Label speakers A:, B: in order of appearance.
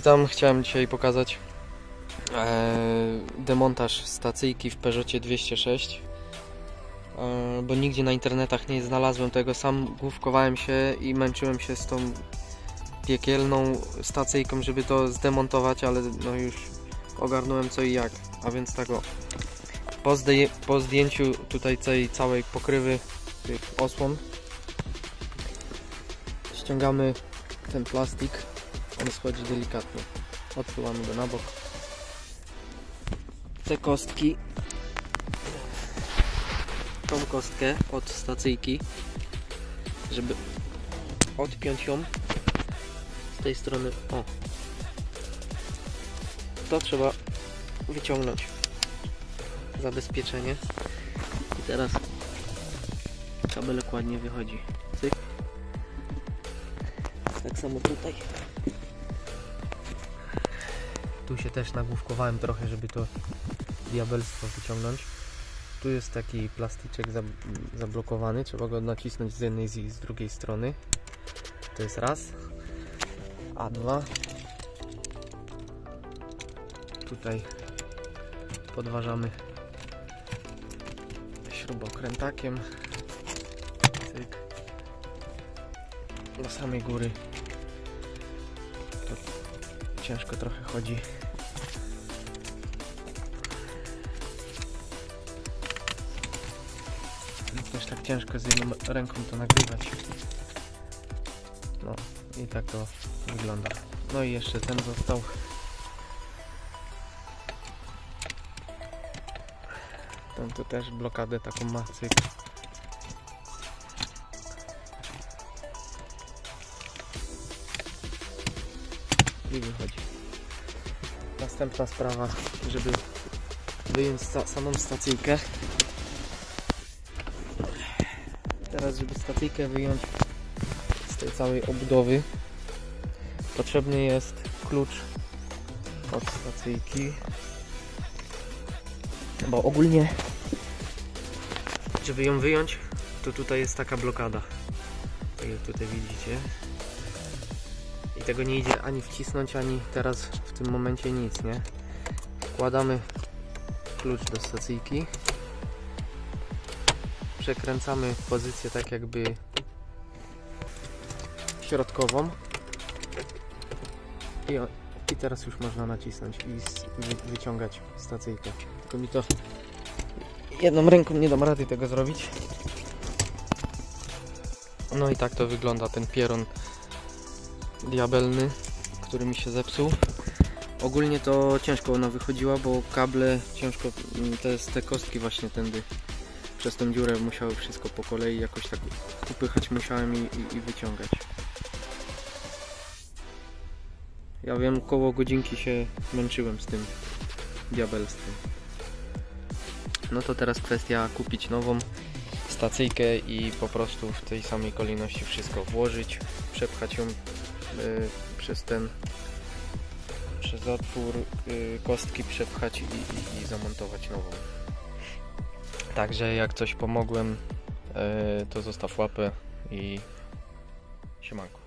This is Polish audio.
A: Witam, chciałem dzisiaj pokazać e, demontaż stacyjki w Peugeotie 206 e, bo nigdzie na internetach nie znalazłem tego, sam główkowałem się i męczyłem się z tą piekielną stacyjką, żeby to zdemontować, ale no już ogarnąłem co i jak, a więc tego po, zdję- po zdjęciu tutaj tej całej pokrywy tych osłon ściągamy ten plastik on schodzi delikatnie. Odsuwamy go na bok. Te kostki. Tą kostkę od stacyjki, żeby odpiąć ją z tej strony. O. To trzeba wyciągnąć. Zabezpieczenie. I teraz kabelek ładnie wychodzi. Cyk. Tak samo tutaj. Tu się też nagłówkowałem trochę, żeby to diabelstwo wyciągnąć. Tu jest taki plastyczek zab- zablokowany, trzeba go nacisnąć z jednej i z drugiej strony. To jest raz. A dwa. Tutaj podważamy śrubokrętakiem. Cyk. Do samej góry ciężko trochę chodzi. Też tak ciężko z jedną ręką to nagrywać. No i tak to wygląda. No i jeszcze ten został. Ten to też blokadę taką ma cyk. I wychodzi. Następna sprawa, żeby wyjąć sta samą stacyjkę. Teraz, żeby stacyjkę wyjąć z tej całej obudowy, potrzebny jest klucz od stacyjki. Bo ogólnie, żeby ją wyjąć, to tutaj jest taka blokada. Tak jak tutaj widzicie. I tego nie idzie ani wcisnąć, ani teraz w tym momencie nic, nie? Wkładamy klucz do stacyjki. Przekręcamy pozycję tak jakby środkową. I, i teraz już można nacisnąć i wy, wyciągać stacyjkę. Tylko mi to jedną ręką nie dam rady tego zrobić. No i tak to wygląda ten pieron diabelny, który mi się zepsuł. Ogólnie to ciężko ona wychodziła, bo kable ciężko, mm, te, te kostki właśnie tędy przez tą dziurę musiały wszystko po kolei jakoś tak upychać musiałem i, i, i wyciągać. Ja wiem, koło godzinki się męczyłem z tym diabelstwem. No to teraz kwestia kupić nową stacyjkę i po prostu w tej samej kolejności wszystko włożyć, przepchać ją przez ten przez otwór y, kostki przepchać i, i, i zamontować nową. Także jak coś pomogłem, y, to zostaw łapę i siemanko.